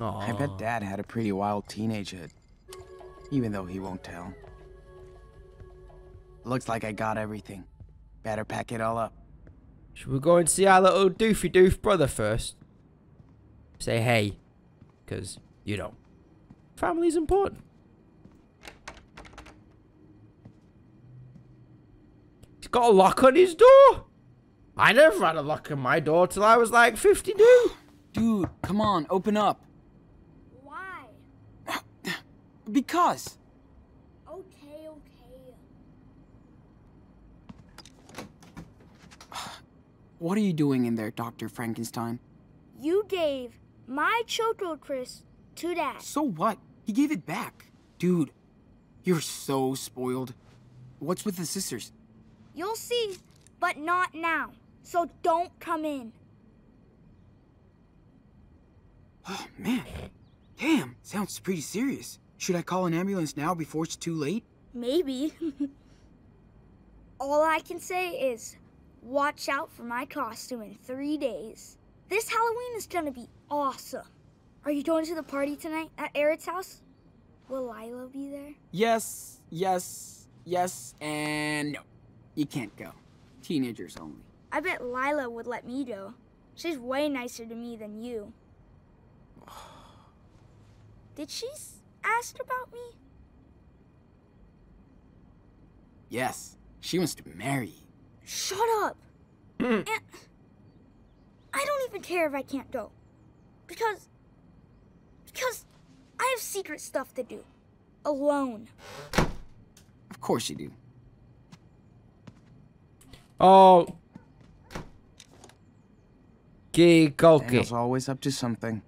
I bet Dad had a pretty wild teenagehood. Even though he won't tell. Looks like I got everything. Better pack it all up. Should we go and see our little doofy doof brother first? Say hey. Because, you know, family's important. He's got a lock on his door. I never had a lock on my door till I was like 52. Dude, come on, open up. Why? Because. Okay, okay. What are you doing in there, Dr. Frankenstein? You gave my Choco Crisp to Dad. So what? He gave it back. Dude, you're so spoiled. What's with the sisters? You'll see, but not now. So don't come in. Oh, man. Damn, sounds pretty serious. Should I call an ambulance now before it's too late? Maybe. All I can say is watch out for my costume in three days. This Halloween is gonna be awesome. Are you going to the party tonight at Eric's house? Will Lila be there? Yes, yes, yes, and no. You can't go. Teenagers only. I bet Lila would let me go. She's way nicer to me than you. Did she s- ask about me? Yes, she wants to marry you. Shut up! Hmm. and I don't even care if I can't go. Because. Because I have secret stuff to do. Alone. Of course you do. Oh. Gigolky. Daniel's always up to something.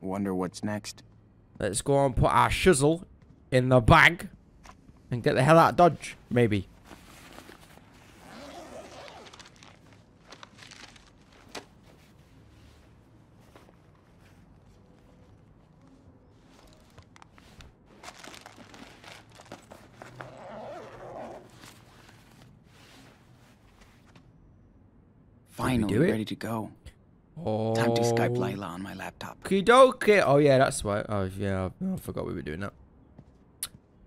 Wonder what's next. Let's go and put our shizzle in the bag and get the hell out of Dodge, maybe. Finally do it? ready to go. Oh. Time to Skype Lila on my laptop. Okie Oh yeah, that's why. Oh yeah, I forgot we were doing that.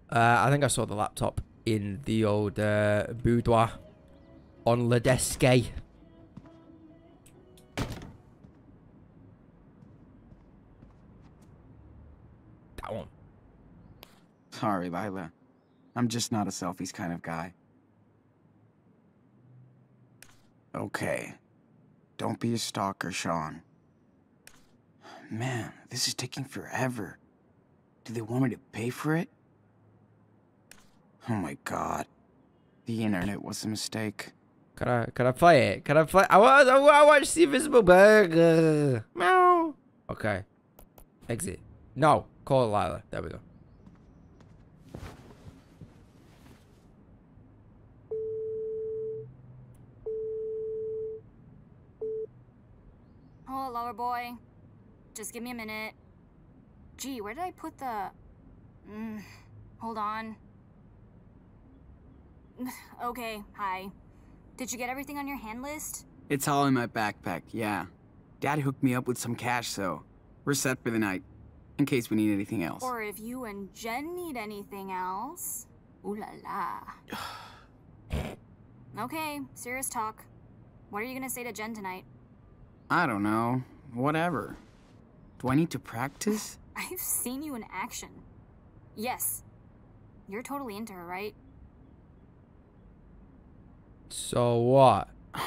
Uh, I think I saw the laptop in the old uh, boudoir on Le Deske. That one. Sorry, Lila. I'm just not a selfies kind of guy. Okay. Don't be a stalker, Sean. Man, this is taking forever. Do they want me to pay for it? Oh my god. The internet was a mistake. Can I can I play it? Can I play? I want I want, I want to see Invisible Burger. Meow. Okay. Exit. No. Call Lila. There we go. Oh, lower boy. Just give me a minute. Gee, where did I put the... Mm, hold on. okay, hi. Did you get everything on your hand list? It's all in my backpack, yeah. Dad hooked me up with some cash, so we're set for the night. In case we need anything else. Or if you and Jen need anything else. Ooh la la. okay, serious talk. What are you gonna say to Jen tonight? I don't know. Whatever. Do I need to practice? I've seen you in action. Yes. You're totally into her, right? So what?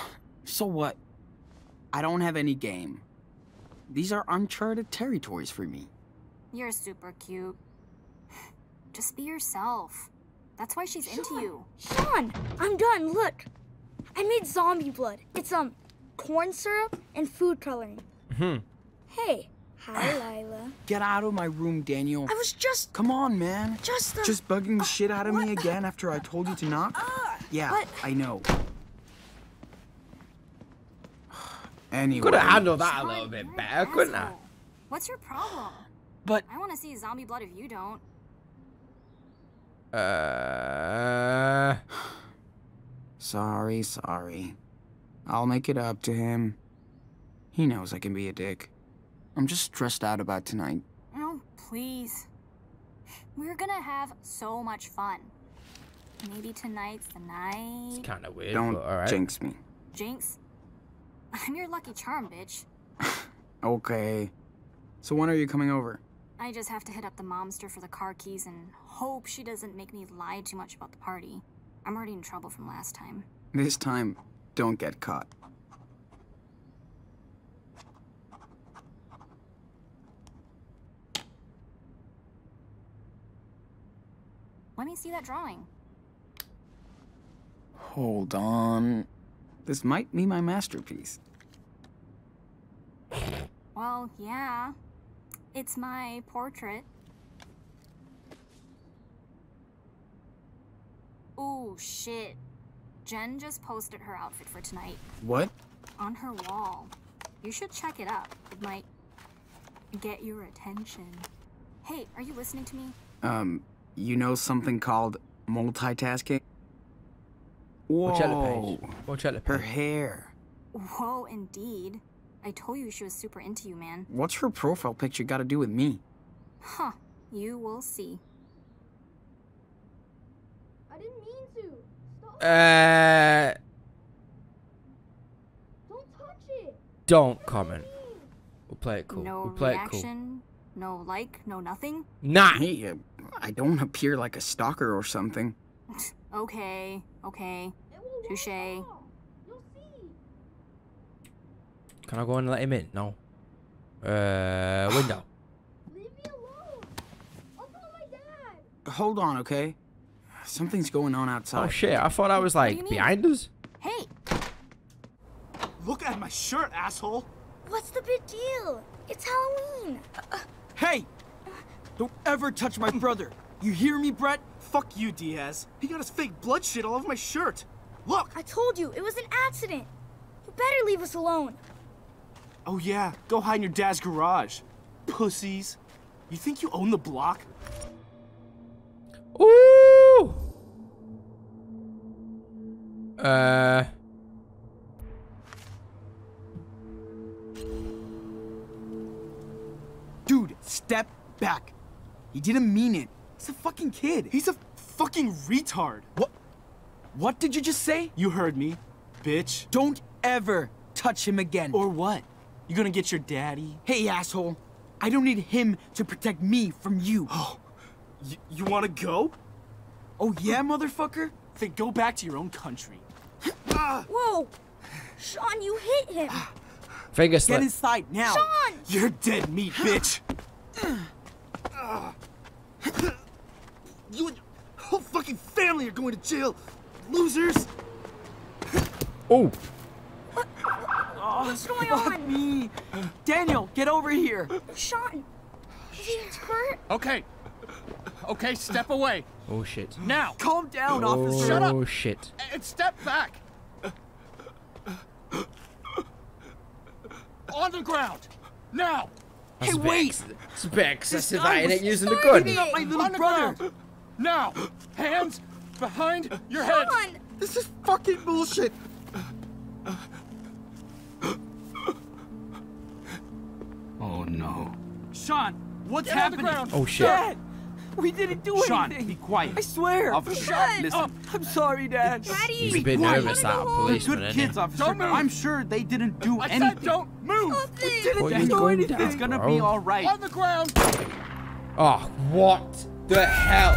So what? I don't have any game. These are uncharted territories for me. You're super cute. Just be yourself. That's why she's into you. Sean, I'm done. Look. I made zombie blood. It's um corn syrup and food coloring. Hmm. Hey. Hi, Lila. Get out of my room, Daniel. I was just Come on, man. just uh, Just bugging the shit out of me again after I told you to not? Yeah, What? I know. Anyway. Could have handled that a little bit better, couldn't I? What's your problem? But I want to see zombie blood if you don't. Uh. sorry, sorry. I'll make it up to him. He knows I can be a dick. I'm just stressed out about tonight. Oh, please. We're gonna have so much fun. Maybe tonight's the night. It's kind of weird, Don't but alright. jinx me. Jinx? I'm your lucky charm, bitch. Okay. So when are you coming over? I just have to hit up the momster for the car keys and hope she doesn't make me lie too much about the party. I'm already in trouble from last time. This time, don't get caught. Let me see that drawing. Hold on. This might be my masterpiece. Well, yeah. It's my portrait. Oh, shit. Jen just posted her outfit for tonight What? on her wall. You should check it out. It might get your attention. Hey, are you listening to me? Um, you know something called multitasking? Whoa. Watch out the page. Watch out the Her hair. Whoa, indeed. I told you she was super into you, man. What's her profile picture got to do with me? Huh. You will see. I didn't mean to. Stop. Uh, Don't touch it. don't comment. We'll play it cool. No we'll play it cool. reaction, no like, no nothing. Nah. Hey, uh, I don't appear like a stalker or something. Okay, okay. Touche. wash off. You'll see. Can I go and let him in? No. Uh, window. Leave me alone. I'll tell my dad. Hold on, okay? Something's going on oh, outside. Oh shit! I thought I was like behind us. Hey, Look at my shirt, asshole! What's the big deal? It's Halloween. Hey! Don't ever touch my brother! You hear me, Brett? Fuck you, Diaz. He got his fake blood shit all over my shirt. Look! I told you, it was an accident. You better leave us alone. Oh yeah, go hide in your dad's garage. Pussies. You think you own the block? Ooh. Uh. Dude, step back. He didn't mean it. He's a fucking kid. He's a fucking retard. What? What did you just say? You heard me, bitch. Don't ever touch him again. Or what? You gonna get your daddy? hey, asshole. I don't need him to protect me from you. Y- you wanna go? Oh yeah, motherfucker? Then go back to your own country. Whoa. Sean, you hit him. Finger Get inside now. Sean! You're dead meat, bitch! you and your whole fucking family are going to jail! Losers! Oh. What's going on? Me. Daniel, get over here. Sean, is he hurt? Okay. Okay, step away. Oh shit. Now. Calm down, Oh officer. Shut up. Oh shit. And step back. On the ground. Now. Hey, That's a bit wait. ex- It's a bit excessive, eh? ain't? Using the beating gun. up my little On brother. ground. Now. Hands behind your head. Sean! This is fucking bullshit. Oh no. Sean, what's Get on the happening? ground. Oh shit. Dad, we didn't do Sean, anything. be quiet. I swear. Officer, Shut Listen, up. I'm sorry, Dad. Daddy! He's a bit quiet. nervous, that Wanna policeman, Good kids, he? officer. Don't move. I'm sure they didn't do I anything. said don't move. Something. Didn't What do going anything. down, It's gonna bro? be all right. On the ground. Oh, what the hell?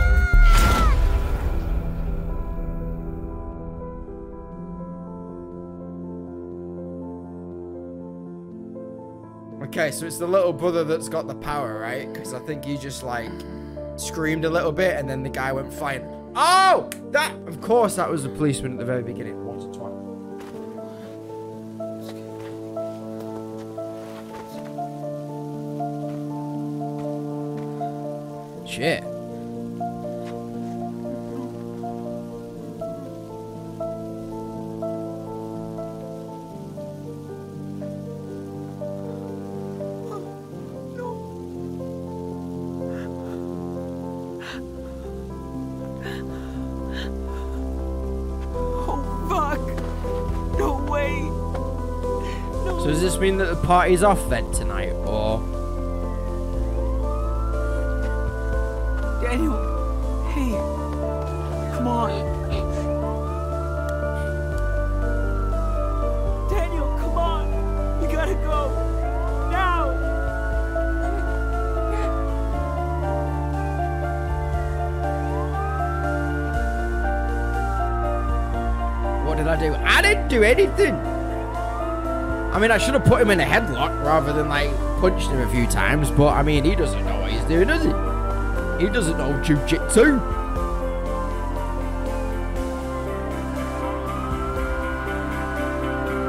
Okay, so it's the little brother that's got the power, right? Because I think he just like screamed a little bit and then the guy went flying. Oh! That, of course, that was the policeman at the very beginning. Shit. Party's off then tonight, or? Daniel, hey, come on. Daniel, come on, you gotta go now. What did I do? I didn't do anything. I mean, I should have put him in a headlock rather than like punched him a few times. But I mean, he doesn't know what he's doing, does he? He doesn't know jujitsu.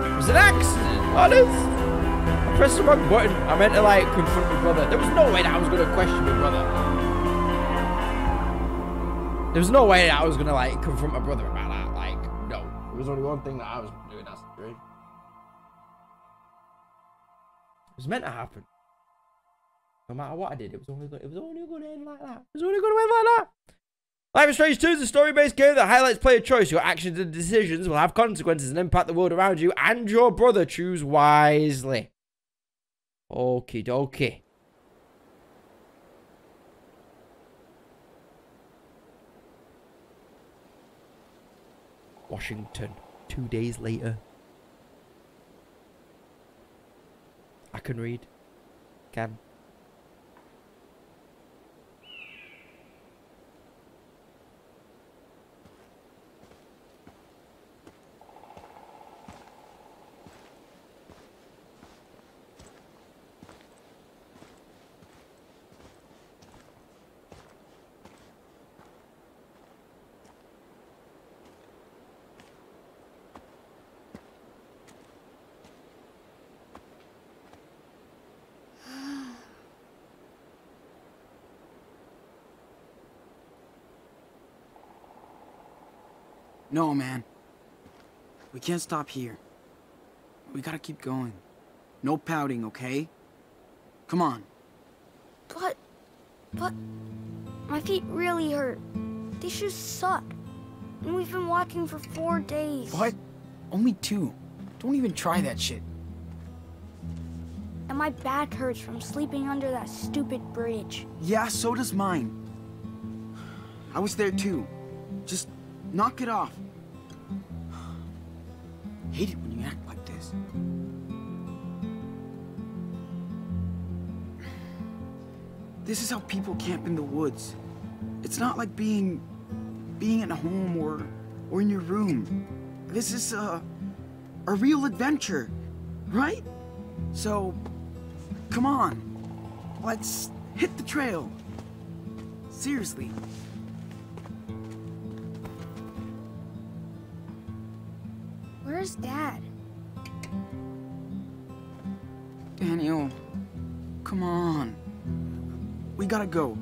It was an accident, honest. I pressed the wrong button. I meant to like confront my brother. There was no way that I was gonna question my brother. There was no way that I was gonna like confront my brother about that. Like, no. There was only one thing that I was doing. That's the truth. Was meant to happen. No matter what I did, it was only it was only going to end like that. It was only going to end like that. Life is Strange 2 is a story-based game that highlights player choice. Your actions and decisions will have consequences and impact the world around you and your brother. Choose wisely. Okie dokie. Washington. Two days later. I can read. Can. No, man. We can't stop here. We gotta keep going. No pouting, okay? Come on. But, but, my feet really hurt. These shoes suck. And we've been walking for four days. What? Only two. Don't even try that shit. And my back hurts from sleeping under that stupid bridge. Yeah, so does mine. I was there too. Just knock it off. This is how people camp in the woods. It's not like being being at home or or in your room. This is a a real adventure, right? So come on. Let's hit the trail. Seriously. Where's Dad? Daniel, come on. We gotta go.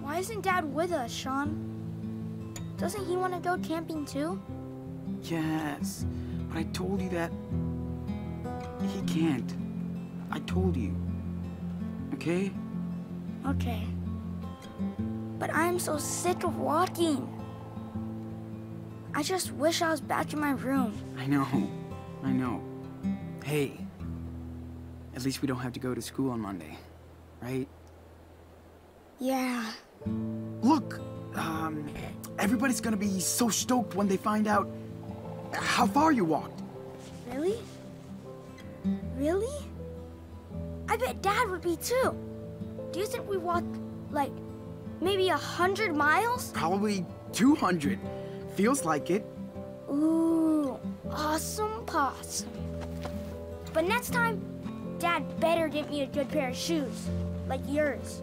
Why isn't Dad with us, Sean? Doesn't he want to go camping too? Yes, but I told you that he can't. I told you. Okay? Okay. But I'm so sick of walking. I just wish I was back in my room. I know. I know. Hey, at least we don't have to go to school on Monday, right? Yeah. Look, um, everybody's gonna be so stoked when they find out how far you walked. Really? Really? I bet Dad would be too. Do you think we walked, like, maybe a hundred miles? Probably 200. Feels like it. Ooh, awesome possum. But next time, Dad better get me a good pair of shoes, like yours.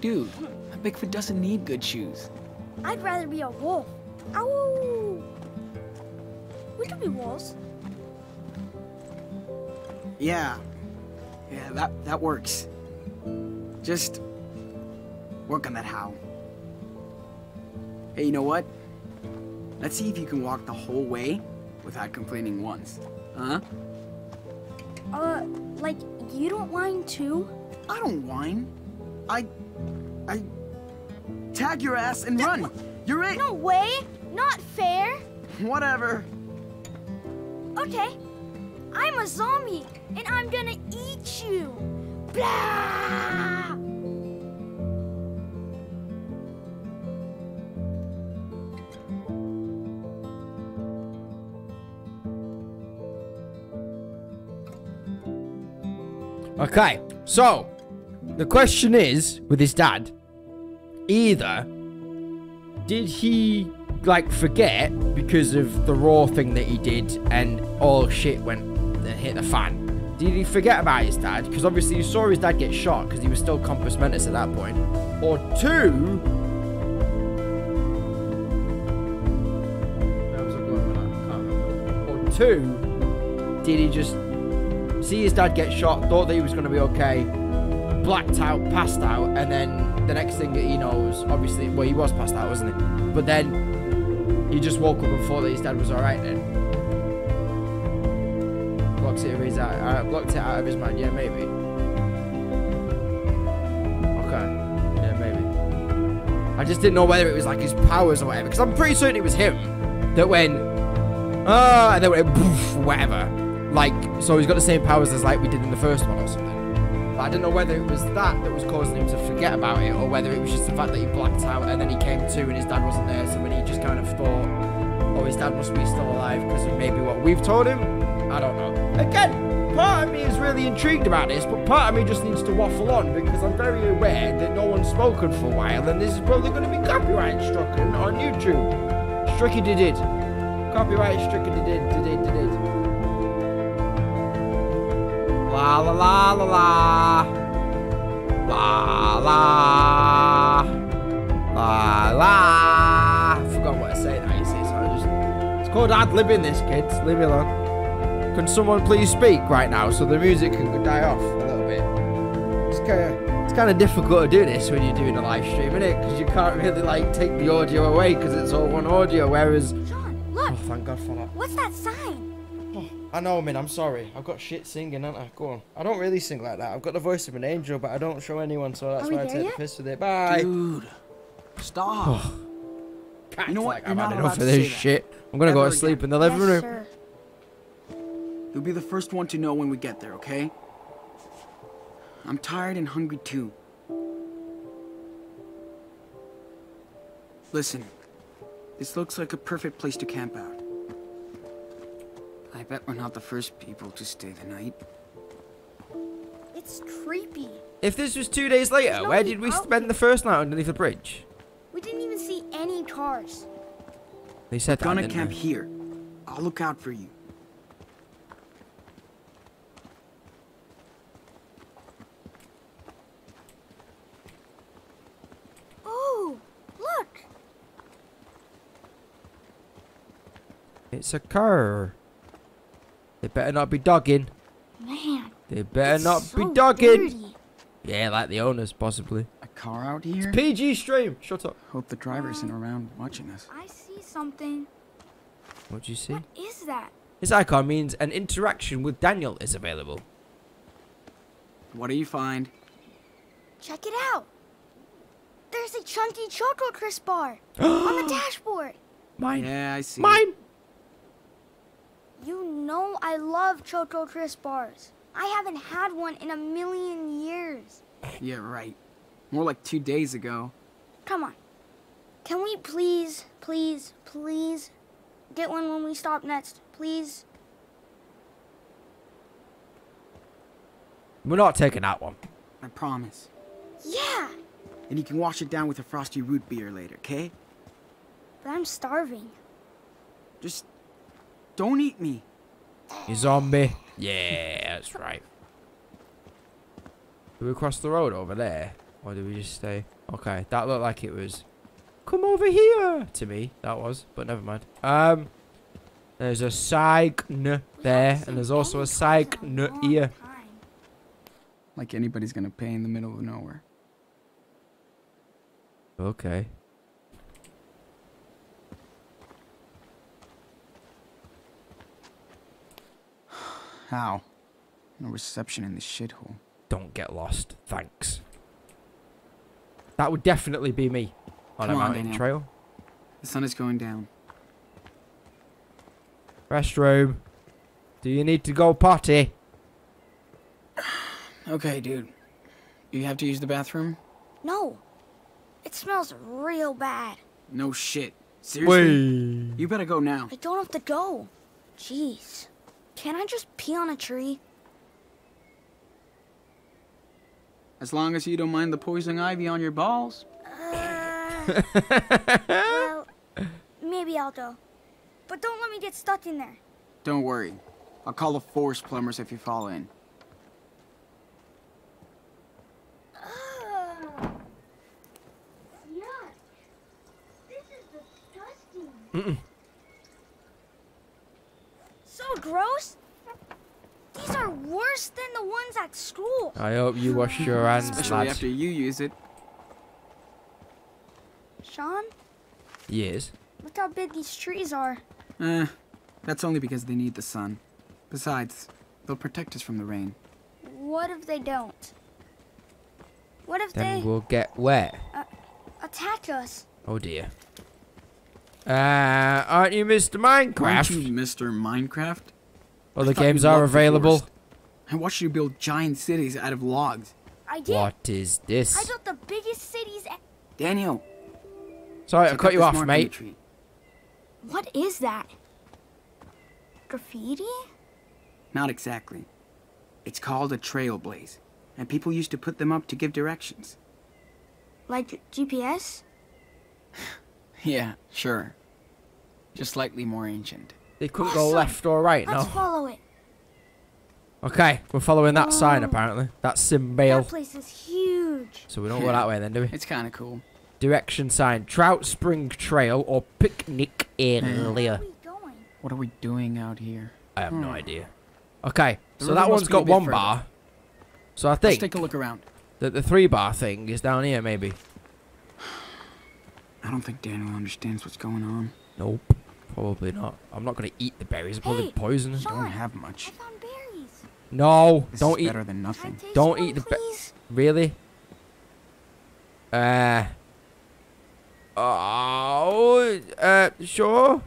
Dude, a Bigfoot doesn't need good shoes. I'd rather be a wolf. Ow! We could be wolves. Yeah. Yeah, that, that works. Just work on that how. Hey, you know what? Let's see if you can walk the whole way without complaining once. Huh? Uh, like, you don't whine too? I don't whine. I... I... Tag your ass and run. You're it. No way! Not fair! Whatever. Okay, I'm a zombie, and I'm gonna eat you! Blah! Okay, so the question is with his dad either did he like forget because of the raw thing that he did and all shit went and hit the fan? Did he forget about his dad? Because obviously you saw his dad get shot because he was still compos mentis at that point. Or two. Where was I going with that? I can't remember. Or two, did he just see his dad get shot, thought that he was going to be okay, blacked out, passed out, and then the next thing that he knows, obviously, well, he was passed out, wasn't he? But then he just woke up and thought that his dad was alright then. Blocked it, his, out, uh, blocked it out of his mind, yeah, maybe. Okay, yeah, maybe. I just didn't know whether it was like his powers or whatever, because I'm pretty certain it was him that went, ah, and then went, whatever. Like, so he's got the same powers as like we did in the first one or something. But I don't know whether it was that that was causing him to forget about it, or whether it was just the fact that he blacked out and then he came to and his dad wasn't there, so when he just kind of thought, oh, his dad must be still alive because of maybe what we've told him. I don't know. Again, part of me is really intrigued about this, but part of me just needs to waffle on because I'm very aware that no one's spoken for a while, and this is probably going to be copyright stricken on YouTube. Stricken did it. Copyright stricken did it, La la la la la. La la. La la. I forgot what I say now, you see, so I just. It's called ad libbing this, kids. Leave me alone. Can someone please speak right now so the music can die off a little bit? It's kind of. It's kind of difficult to do this when you're doing a live stream, isn't it? Because you can't really like take the audio away because it's all one audio. Whereas, John, look. oh, thank God for that. What's that sign? I know, man. I'm sorry. I've got shit singing, haven't I? Go on. I don't really sing like that. I've got the voice of an angel, but I don't show anyone, so that's why I take yet? the piss with it. Bye. Dude, stop. Cats, You know what? like, I'm not had enough to of say this shit. I'm gonna go Ever to sleep again. in the living yes, room. sir. You'll be the first one to know when we get there, okay? I'm tired and hungry too. Listen, this looks like a perfect place to camp out. I bet we're not the first people to stay the night. It's creepy. If this was two days later, no where did we out spend the first night underneath the bridge? We didn't even see any cars. They said that, Gonna didn't camp they? here. I'll look out for you. Oh, look. It's a car. They better not be dogging. Man. They better it's not so be dogging. dirty. Yeah, like the owners, possibly. A car out here? It's PG stream. Shut up. Hope the driver isn't around watching us. I see something. What'd you see? What is that? This icon means an interaction with Daniel is available. What do you find? Check it out. There's a chunky chocolate Crisp bar on the dashboard. Mine. Yeah, I see. Mine. You know I love Choco Crisp bars. I haven't had one in a million years. Yeah, right. More like two days ago. Come on. Can we please, please, please get one when we stop next? Please? We're not taking that one. I promise. Yeah, And you can wash it down with a frosty root beer later, okay? but I'm starving. Just don't eat me. You zombie. Yeah, that's right. Do we cross the road over there? Or do we just stay? Okay, that looked like it was. Come over here! To me, that was. But never mind. Um, There's a sign there, and there's also a sign in a long here. Like anybody's gonna pay in the middle of nowhere. Okay. How? No reception in this shithole. Don't get lost. Thanks. That would definitely be me on Come a on, mountain Daniel. trail. The sun is going down. Restroom. Do you need to go potty? Okay, dude. You have to use the bathroom? No, it smells real bad. No shit. Seriously? Wait. You better go now. I don't have to go. Jeez. Can I just pee on a tree? As long as you don't mind the poison ivy on your balls. Uh, well, Maybe I'll go. But don't let me get stuck in there. Don't worry. I'll call the forest plumbers if you fall in. Ugh. Yuck. This is disgusting. So gross. These are worse than the ones at school. I hope you wash your hands, Especially lad. after you use it. Sean, Yes. look how big these trees are. Eh, that's only because they need the sun. Besides, they'll protect us from the rain. What if they don't? What if Then they we'll get wet. attack us? Oh dear. Uh, aren't you Mr. Minecraft? Aren't Minecraft? you Mr. Minecraft? Other I thought games are available. forest. I watched you build giant cities out of logs. I did. What is this? I this? built the biggest cities. E- Daniel, Sorry, I cut you off, mark on the mate. tree. what is that? Graffiti? Not exactly. It's called a trailblaze, and people used to put them up to give directions. Like GPS? Yeah, sure. Just slightly more ancient. They couldn't go left or right, Let's no. follow it. Okay, we're following that sign Oh. apparently. That symbol. That place is huge. So we don't go that way then, do we? It's kind of cool. Direction sign: Trout Spring Trail or picnic Where area. are we going? What are we doing out here? I have no Hmm. idea. Okay, The so that one's got one further. bar. So I think... Let's take a look around. that the three bar thing is down here, maybe. I don't think Daniel understands what's going on. Nope, probably not. I'm not gonna eat the berries. They're probably Hey, poisonous. Sean. Don't have much. I much. found berries. No, This don't is eat. better than nothing. Don't one, eat the be- please? Really? Uh. Oh. Uh. Sure.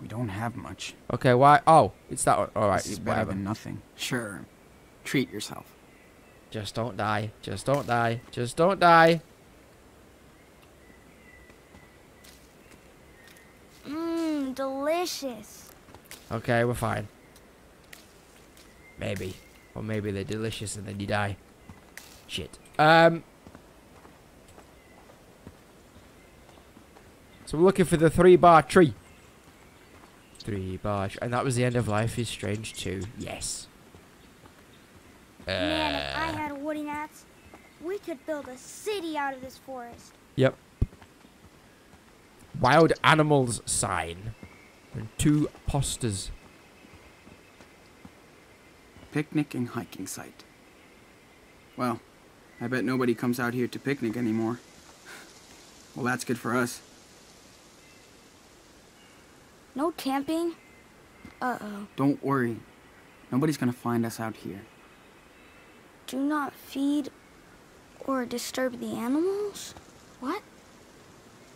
We don't have much. Okay. Why? Oh, it's that one. All right. This is better Whatever. than nothing. Sure. Treat yourself. Just don't die. Just don't die. Just don't die. Delicious. Okay, we're fine. Maybe. Or maybe they're delicious and then you die. Shit. Um. So we're looking for the three bar tree. Three bar. And that was the end of Life is Strange 2. Yes. Man, if I Uh, had a wooden axe, we could build a city out of this forest. Yep. Wild animals sign. And two posters. Picnic and hiking site. Well, I bet nobody comes out here to picnic anymore. Well, that's good for us. No camping? Uh-oh. Don't worry. Nobody's gonna find us out here. Do not feed or disturb the animals? What?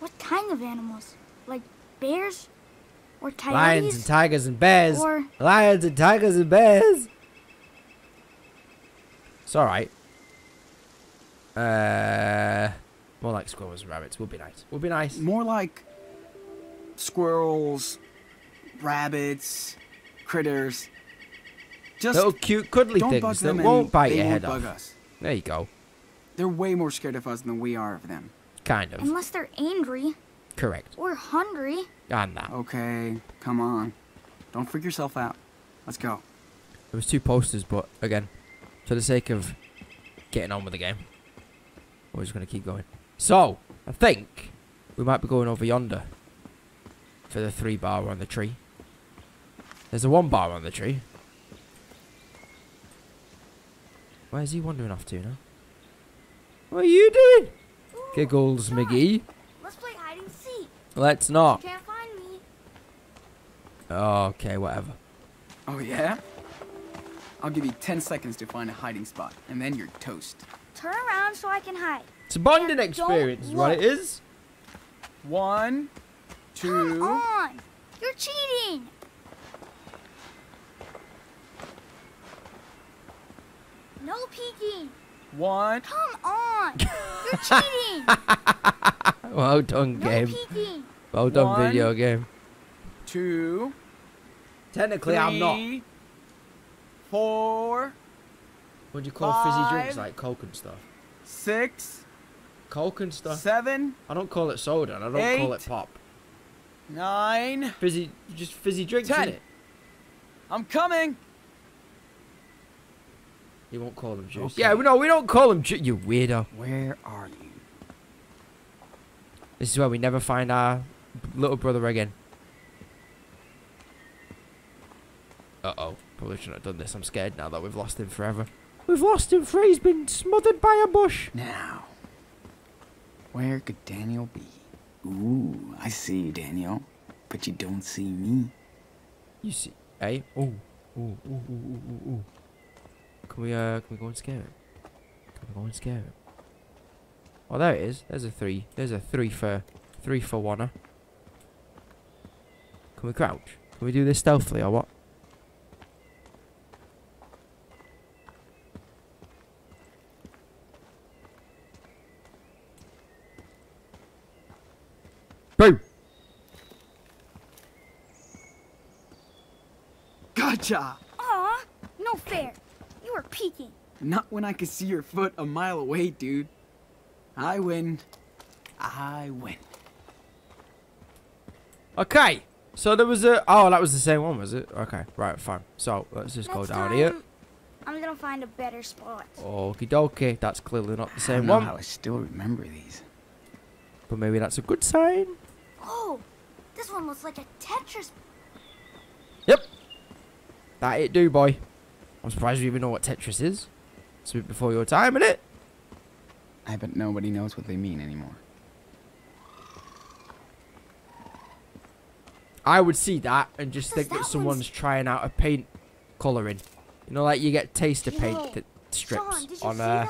What kind of animals? Like bears? Or coyotes? Lions and tigers and bears. Or Lions and tigers and bears. It's alright. Uh, more like squirrels and rabbits. Would be nice. Would be nice. More like squirrels, rabbits, critters. Just Little cute cuddly don't bug things that them won't and bite they your head bug off. us. There you go. They're way more scared of us than we are of them. Kind of. unless they're angry Correct. or hungry. Ah, and that. Okay, come on. Don't freak yourself out. Let's go. There was two posters, but again, for the sake of getting on with the game, we're just gonna keep going. So I think we might be going over yonder for the three bar on the tree. There's a one bar on the tree. Where's he wandering off to now? What are you doing? Oh, Giggles, Sean, McGee. Let's play hide and seek. Let's not. Can't find me. Okay, whatever. Oh, yeah? I'll give you 10 seconds to find a hiding spot, and then you're toast. Turn around so I can hide. It's a bonding don't experience, is what it is. One, two. Come on! You're cheating! No peeking! One. Come on! You're cheating! Well done, No game. peeking! Well done, One. video game. two, Technically, three, four, What do you call fizzy drinks like Coke and stuff? six, Coke and stuff. seven, I don't call it soda and I don't call it pop. Nine. Fizzy, just fizzy drinks, Ten. innit? I'm coming. You won't call them juice. Okay. Yeah, we no, we don't call them juice. You weirdo. Where are you? This is where we never find our little brother again. Uh oh. Probably shouldn't have done this. I'm scared now that we've lost him forever. We've lost him for he's been smothered by a bush. Now, where could Daniel be? Ooh, I see you, Daniel. But you don't see me. You see, eh? Ooh, ooh, ooh, ooh, ooh, ooh, ooh. Can we, uh, can we go and scare him? Can we go and scare him? Oh, there it is. There's a three. There's a three for, three for one. Can we crouch? Can we do this stealthily or what? Boom! Gotcha! Aw, no fair. You were peeking. Not when I could see your foot a mile away, dude. I win. I win. Okay. So there was a. Oh, that was the same one, was it? Okay, right, fine. So let's just go down time, here. I'm gonna find a better spot. Okie dokie. That's clearly not the I don't same know one, how I still remember these. but maybe that's a good sign. Oh, this one looks like a Tetris. Yep. That it do, boy. I'm surprised you even know what Tetris is. It's a bit before your time, innit? I bet nobody knows what they mean anymore. I would see that and just think that that one's- someone's trying out a paint colouring. You know, like you get taster Yo, paint that strips on uh,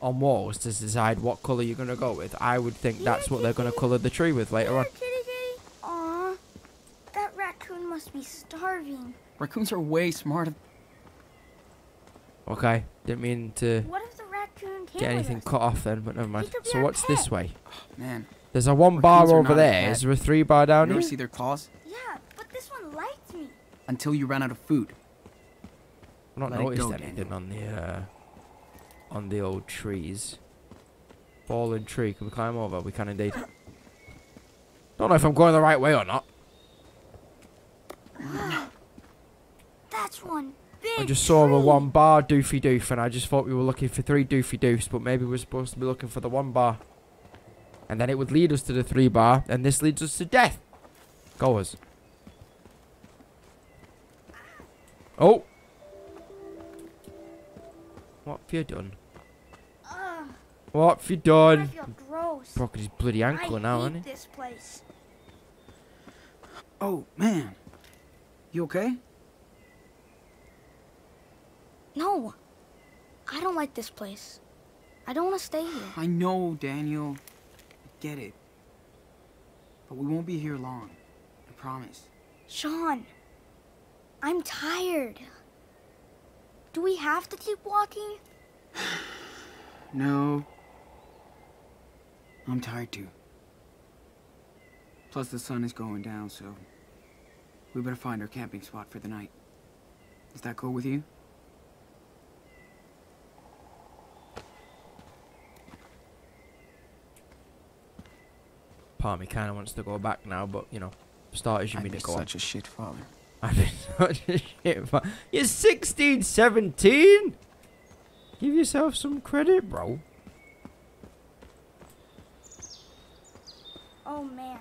on walls to decide what colour you're gonna go with. I would think that's what they're gonna colour the tree with later on. Aw, that raccoon must be starving. Raccoons are way smarter. Okay, didn't mean to What if the raccoon came get anything cut off then, but never mind. So our what's this pet. way? Man, There's a one Raccoons bar over there. Is there. pet. Is there a three bar down you ever here? see their claws? Yeah, but this one liked me. Until you ran out of food. I've not Let noticed go, anything Daniel. on the uh, on the old trees. Fallen tree. Can we climb over? We can indeed. Don't know if I'm going the right way or not. That's one big I just saw a one bar doofy doof, and I just thought we were looking for three doofy doofs, but maybe we're supposed to be looking for the one bar. And then it would lead us to the three bar, and this leads us to death. Goers. Oh! What have you done? Ugh, What have you I done? feel gross. Broke his bloody ankle I now, hate hasn't he? this place. Oh, man. You okay? No, I don't like this place. I don't want to stay here. I know, Daniel. I get it. But we won't be here long. I promise. Sean, I'm tired. Do we have to keep walking? No. I'm tired too. Plus, the sun is going down, so we better find our camping spot for the night. Is that cool with you? Part of me kind of wants to go back now, but you know, starters you I'd mean be to go on. such a shit father. I've been such a shit fa- You're 16, 17? Give yourself some credit, bro. Oh man,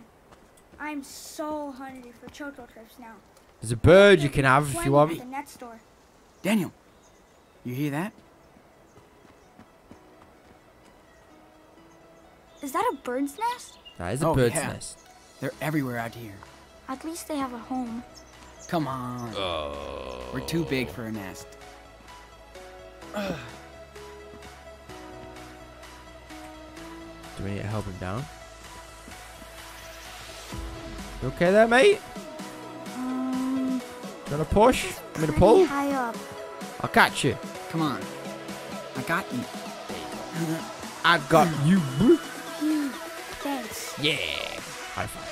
I'm so hungry for Choco Trips now. There's a bird you can have if you want. at the net store. Daniel, you hear that? Is that a bird's nest? That is a Oh, bird's yeah. nest. They're everywhere out here. At least they have a home. Come on. We're too big for a nest. Do we need to help him down? You okay there, mate? Um, You gonna push? You want me to pull? high up. I'll catch you. Come on. I got you. I got you, bro. Phew, Thanks. Yeah. High five.